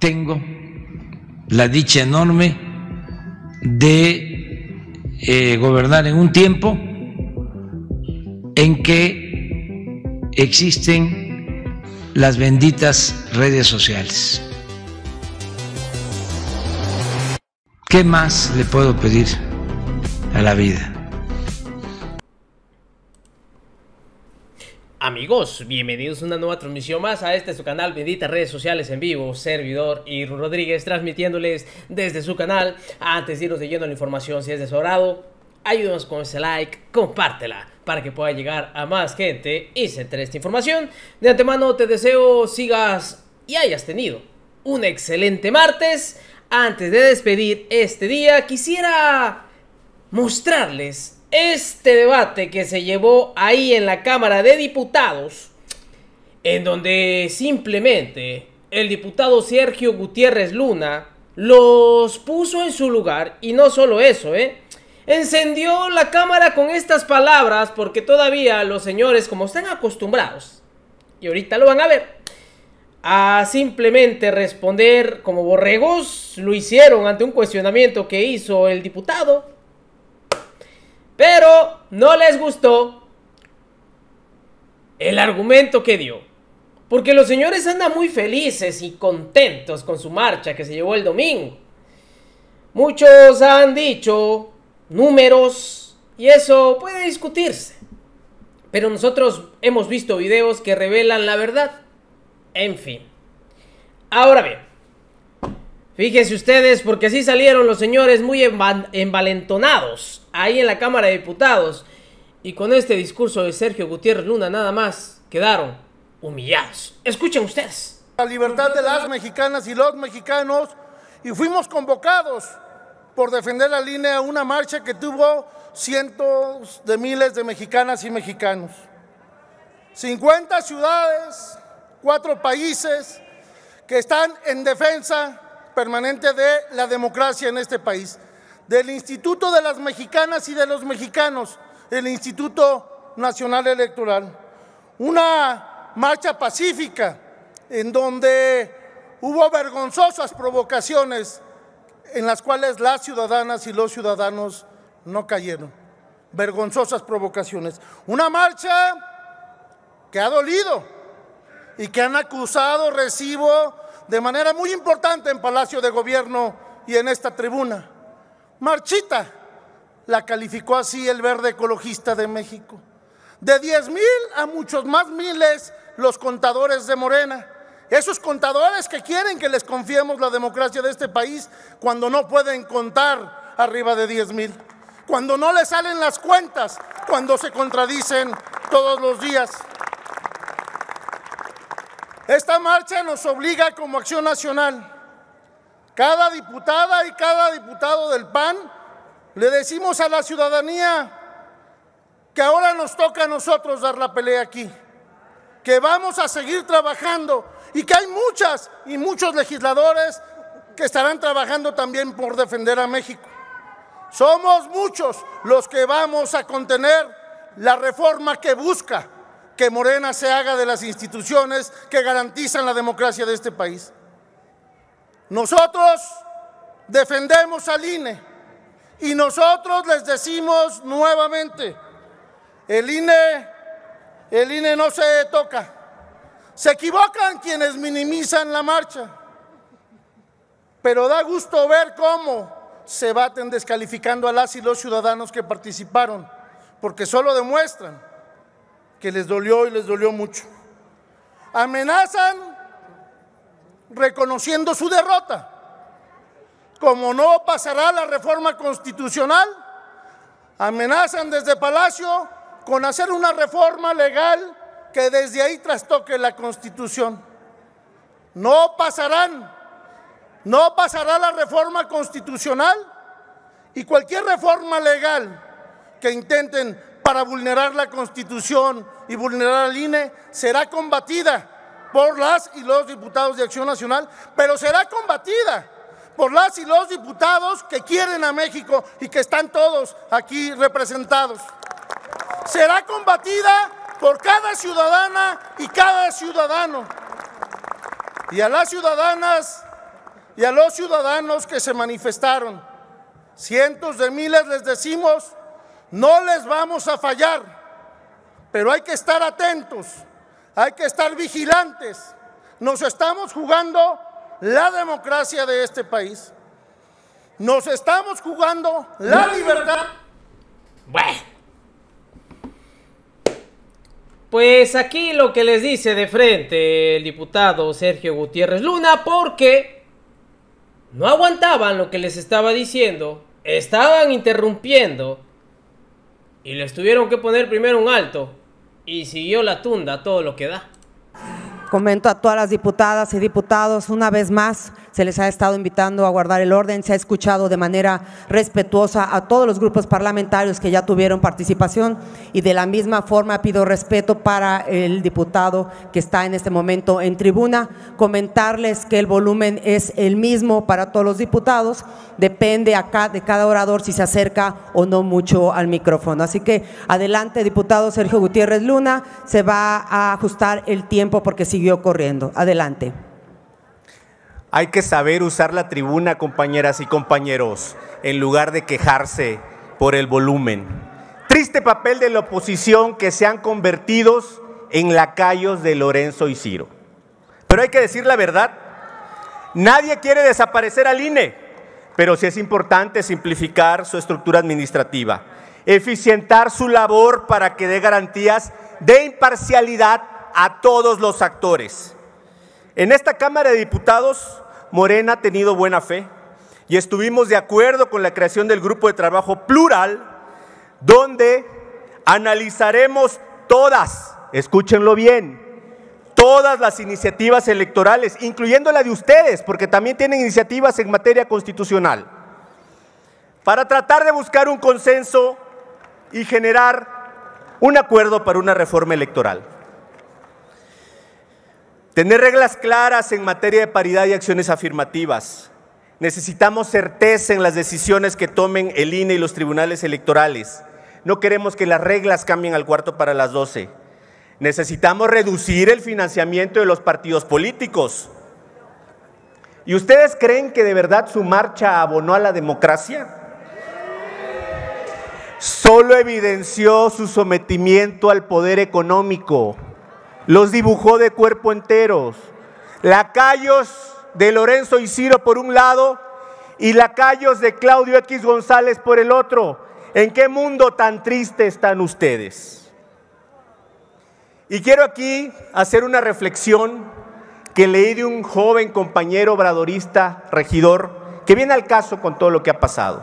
tengo la dicha enorme de eh, gobernar en un tiempo en que existen las benditas redes sociales. ¿Qué más le puedo pedir a la vida? Amigos, bienvenidos a una nueva transmisión más a este su canal Bendita Redes Sociales en vivo, servidor y Rodríguez transmitiéndoles desde su canal. Antes de irnos de la información, si es de su agrado, ayúdanos con ese like, compártela para que pueda llegar a más gente y se esta información. De antemano te deseo sigas y hayas tenido un excelente martes. Antes de despedir este día, quisiera mostrarles este debate que se llevó ahí en la Cámara de Diputados, en donde simplemente el diputado Sergio Gutiérrez Luna los puso en su lugar y no solo eso, ¿eh? Encendió la cámara con estas palabras porque todavía los señores, como están acostumbrados, y ahorita lo van a ver, a simplemente responder como borregos, lo hicieron ante un cuestionamiento que hizo el diputado pero no les gustó el argumento que dio. Porque los señores andan muy felices y contentos con su marcha que se llevó el domingo. Muchos han dicho números y eso puede discutirse. Pero nosotros hemos visto videos que revelan la verdad. En fin. Ahora bien, fíjense ustedes porque así salieron los señores muy envalentonados ahí en la Cámara de Diputados. Y con este discurso de Sergio Gutiérrez Luna nada más quedaron humillados. Escuchen ustedes. La libertad de las mexicanas y los mexicanos y fuimos convocados por defender la línea una marcha que tuvo cientos de miles de mexicanas y mexicanos. 50 ciudades, cuatro países que están en defensa permanente de la democracia en este país del Instituto de las Mexicanas y de los Mexicanos, el Instituto Nacional Electoral. Una marcha pacífica en donde hubo vergonzosas provocaciones en las cuales las ciudadanas y los ciudadanos no cayeron. Vergonzosas provocaciones. Una marcha que ha dolido y que han acusado recibo de manera muy importante en Palacio de Gobierno y en esta tribuna. Marchita, la calificó así el verde ecologista de México. De 10 mil a muchos más miles los contadores de Morena. Esos contadores que quieren que les confiemos la democracia de este país cuando no pueden contar arriba de 10 mil. Cuando no les salen las cuentas, cuando se contradicen todos los días. Esta marcha nos obliga como acción nacional cada diputada y cada diputado del PAN le decimos a la ciudadanía que ahora nos toca a nosotros dar la pelea aquí, que vamos a seguir trabajando y que hay muchas y muchos legisladores que estarán trabajando también por defender a México. Somos muchos los que vamos a contener la reforma que busca que Morena se haga de las instituciones que garantizan la democracia de este país. Nosotros defendemos al INE y nosotros les decimos nuevamente, el INE, el INE no se toca. Se equivocan quienes minimizan la marcha, pero da gusto ver cómo se baten descalificando a las y los ciudadanos que participaron, porque solo demuestran que les dolió y les dolió mucho. Amenazan reconociendo su derrota. Como no pasará la reforma constitucional, amenazan desde Palacio con hacer una reforma legal que desde ahí trastoque la Constitución. No pasarán, no pasará la reforma constitucional y cualquier reforma legal que intenten para vulnerar la Constitución y vulnerar al INE será combatida por las y los diputados de Acción Nacional, pero será combatida por las y los diputados que quieren a México y que están todos aquí representados. Será combatida por cada ciudadana y cada ciudadano. Y a las ciudadanas y a los ciudadanos que se manifestaron. Cientos de miles les decimos, no les vamos a fallar, pero hay que estar atentos, hay que estar vigilantes. Nos estamos jugando la democracia de este país. Nos estamos jugando la libertad. Bueno. Pues aquí lo que les dice de frente el diputado Sergio Gutiérrez Luna, porque no aguantaban lo que les estaba diciendo, estaban interrumpiendo y les tuvieron que poner primero un alto y siguió la tunda todo lo que da. Comento a todas las diputadas y diputados una vez más se les ha estado invitando a guardar el orden, se ha escuchado de manera respetuosa a todos los grupos parlamentarios que ya tuvieron participación y de la misma forma pido respeto para el diputado que está en este momento en tribuna, comentarles que el volumen es el mismo para todos los diputados, depende acá de cada orador si se acerca o no mucho al micrófono. Así que adelante, diputado Sergio Gutiérrez Luna, se va a ajustar el tiempo porque siguió corriendo. Adelante. Hay que saber usar la tribuna, compañeras y compañeros, en lugar de quejarse por el volumen. Triste papel de la oposición que se han convertido en lacayos de Lorenzo y Ciro. Pero hay que decir la verdad. Nadie quiere desaparecer al INE, pero sí es importante simplificar su estructura administrativa, eficientar su labor para que dé garantías de imparcialidad a todos los actores. En esta Cámara de Diputados, Morena ha tenido buena fe y estuvimos de acuerdo con la creación del grupo de trabajo plural, donde analizaremos todas, escúchenlo bien, todas las iniciativas electorales, incluyendo la de ustedes, porque también tienen iniciativas en materia constitucional, para tratar de buscar un consenso y generar un acuerdo para una reforma electoral. Tener reglas claras en materia de paridad y acciones afirmativas. Necesitamos certeza en las decisiones que tomen el INE y los tribunales electorales. No queremos que las reglas cambien al cuarto para las 12. Necesitamos reducir el financiamiento de los partidos políticos. ¿Y ustedes creen que de verdad su marcha abonó a la democracia? Solo evidenció su sometimiento al poder económico los dibujó de cuerpo enteros. Lacayos de Lorenzo y Ciro por un lado y lacayos de Claudio X González por el otro. ¿En qué mundo tan triste están ustedes? Y quiero aquí hacer una reflexión que leí de un joven compañero obradorista, regidor, que viene al caso con todo lo que ha pasado.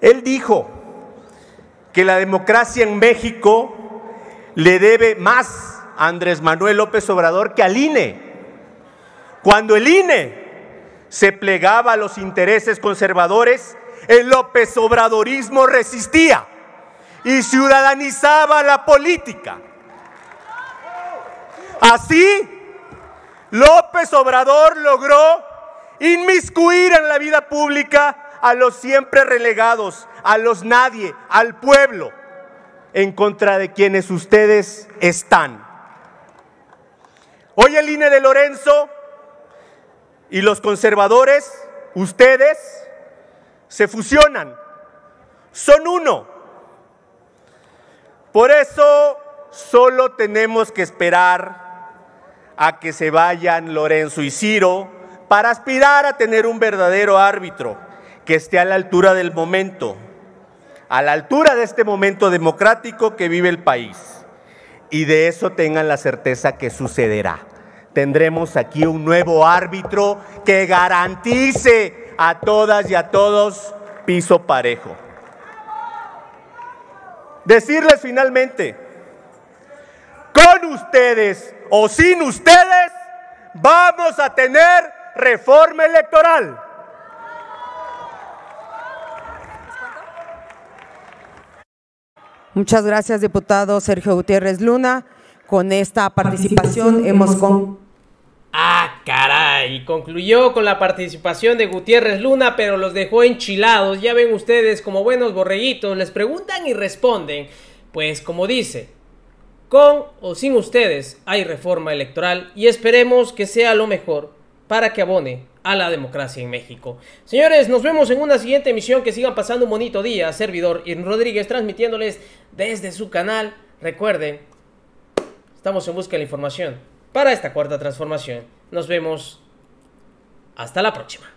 Él dijo que la democracia en México le debe más Andrés Manuel López Obrador que al INE. Cuando el INE se plegaba a los intereses conservadores, el López Obradorismo resistía y ciudadanizaba la política. Así, López Obrador logró inmiscuir en la vida pública a los siempre relegados, a los nadie, al pueblo, en contra de quienes ustedes están. Hoy el INE de Lorenzo y los conservadores, ustedes, se fusionan. Son uno. Por eso solo tenemos que esperar a que se vayan Lorenzo y Ciro para aspirar a tener un verdadero árbitro que esté a la altura del momento, a la altura de este momento democrático que vive el país y de eso tengan la certeza que sucederá. Tendremos aquí un nuevo árbitro que garantice a todas y a todos piso parejo. Decirles finalmente, con ustedes o sin ustedes, vamos a tener reforma electoral. Muchas gracias, diputado Sergio Gutiérrez Luna. Con esta participación hemos con... Ah, caray, concluyó con la participación de Gutiérrez Luna, pero los dejó enchilados. Ya ven ustedes como buenos borreguitos, les preguntan y responden. Pues como dice, con o sin ustedes hay reforma electoral y esperemos que sea lo mejor para que abone a la democracia en México. Señores, nos vemos en una siguiente emisión. Que sigan pasando un bonito día. Servidor Irving Rodríguez transmitiéndoles desde su canal. Recuerden, estamos en busca de la información para esta cuarta transformación. Nos vemos. Hasta la próxima.